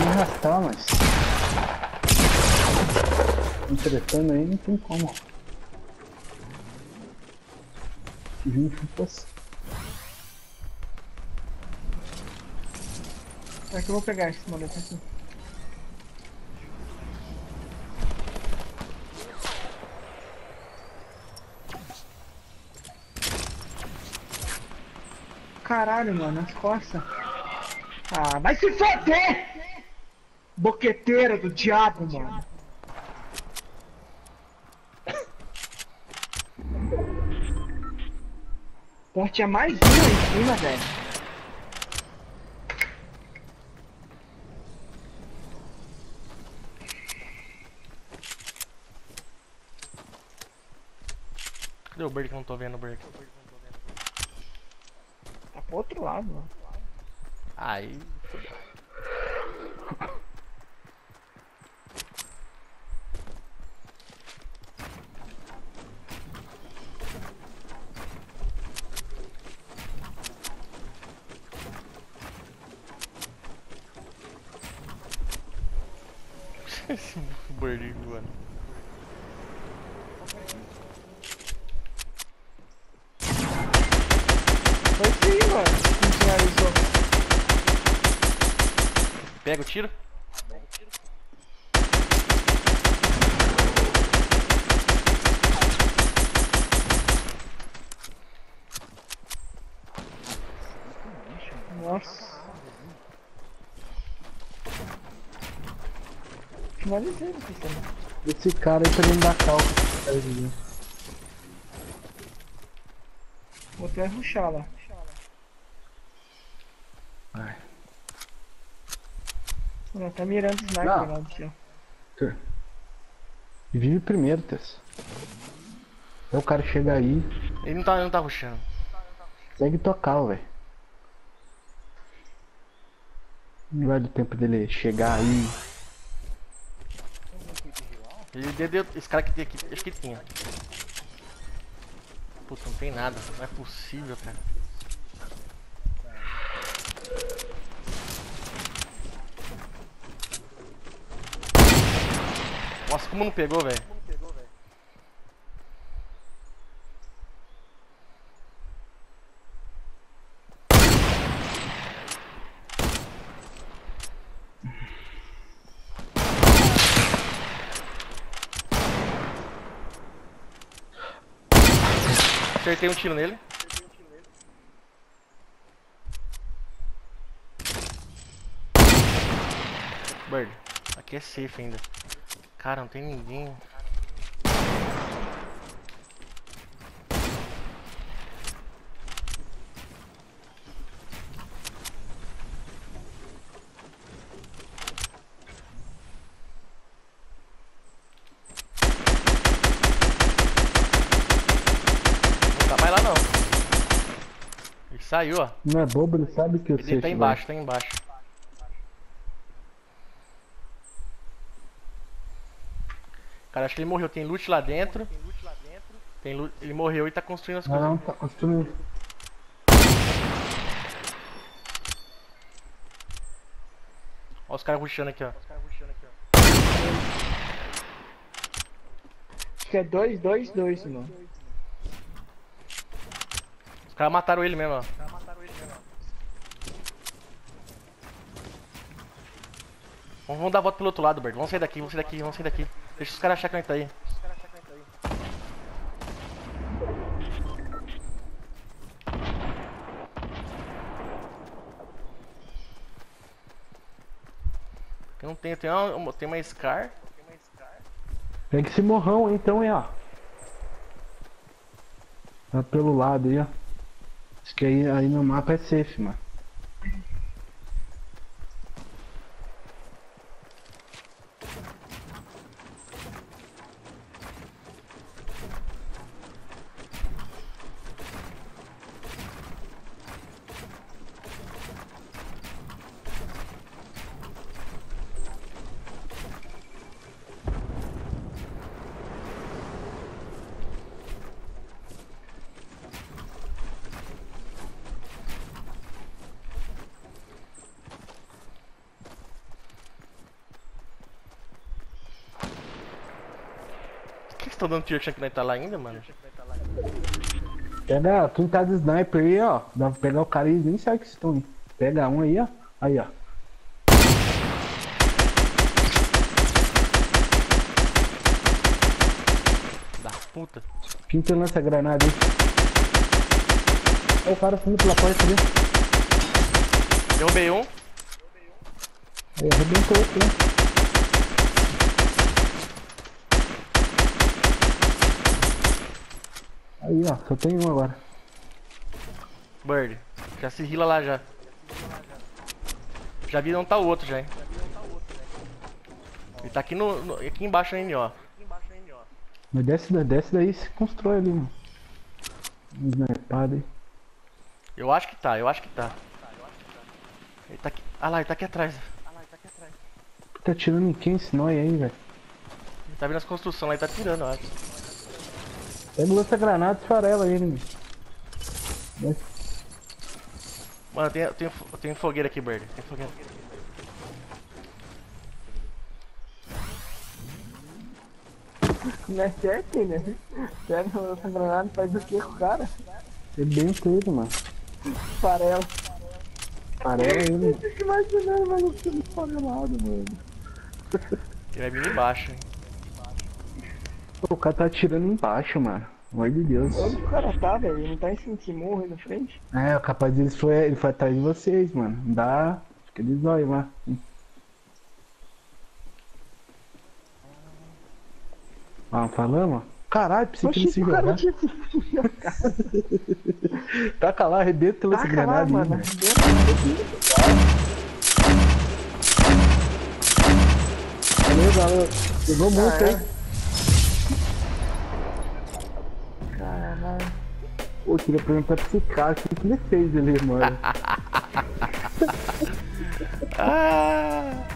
me arrastar, mas. Entretando aí não tem como. Tive fosse. É que eu vou pegar esse maluco aqui. Caralho, mano, as costas. Ah, vai se foder! Boqueteira do diabo, mano. Pô, tinha mais um em cima, velho. Cadê o Bird que eu não tô vendo o Bird? Tá pro outro lado, mano. Aí. Esse Bird voando. Foi isso aí, mano. Pega o tiro. Nossa. Finalizei, é. Esse cara aí tá dentro da calca. Cara, ali. Vou até ruxar lá. Vai. Não, tá mirando o sniper Não. lá do céu. Vive primeiro, Tess. Aí o cara chega aí, Ele não tá, ele não tá rushando. segue tocar, velho. Não vai do tempo dele chegar aí. Ele deu, deu esse cara que tem aqui, acho que tinha. Putz, não tem nada, não é possível, cara. Nossa, como não pegou, velho? Acertei um tiro nele. Bird, aqui é safe ainda. Cara, não tem ninguém. Saiu, ó. Não é bobo, ele sabe que eu sei. Ele tá embaixo, tá embaixo. Cara, acho que ele morreu. Tem loot lá dentro. Tem loot... Ele morreu e tá construindo as coisas. Não, tá construindo. Ó os caras rushando aqui, ó. Acho que é 2, 2, 2, mano. Os caras mataram ele mesmo, ó. Vamos, vamos dar a volta pelo outro lado, Bert. Vamos sair daqui, vamos sair daqui, vamos sair daqui. Deixa os caras achar que a gente tá aí. Eu não tenho, tem uma, tem uma Scar. Pega esse morrão aí, então, aí, ó. Tá pelo lado aí, ó. Acho que aí, aí no mapa é safe, mano. Estão dando tiro achando que nós tá lá ainda, mano? Pega, quem tá de sniper aí, ó. Dá pra pegar o cara e nem sabe que estão aí. Pega um aí, ó. Aí, ó. Da puta. Pinta lança granada aí. Olha o cara sumiu pela porta ali. Derrubei um. Aí, arrebentou outro, né? Aí, ó. Só tem um agora. Bird. Já se rila lá já. Já vi onde tá o outro já, hein? Ele tá aqui no, no- aqui embaixo ainda, ó. Mas desce, desce daí e se constrói ali, mano. Snipado aí. Eu acho que tá, eu acho que tá. Ele tá aqui. Ah lá, ele tá aqui atrás. Tá tirando em quem esse nóia aí, velho? Ele tá vindo as construções lá e tá tirando, eu acho. Pega o lança-granada e esfarela ele, mano. Desce. Mano, tem, tem, tem fogueira aqui, Bird. Tem fogueira. Não é certo, né? Pega essa granada e faz o que com o cara? Arrebenta ele, mano. Farela. Esfarela ele, mano. Eu fico imaginando o maluco sendo esfarelado, mano. Ele vai vir embaixo, hein? O cara tá atirando embaixo, mano. Pelo amor de Deus. Onde o cara tá, velho? Ele não tá em cima desse morro aí na frente? É, capaz deles foi, ele foi atrás de vocês, mano. Não dá. Fica de zóio lá. Ah, falamos? Caralho, pensei que ele se jogar. tinha Taca lá, arrebenta essa lá, granada aí, mano. mano. Valeu, valeu. Pegou muito, hein? Caralho. Pô, queria perguntar pra esse cara o que ele fez ali, mano. Ah!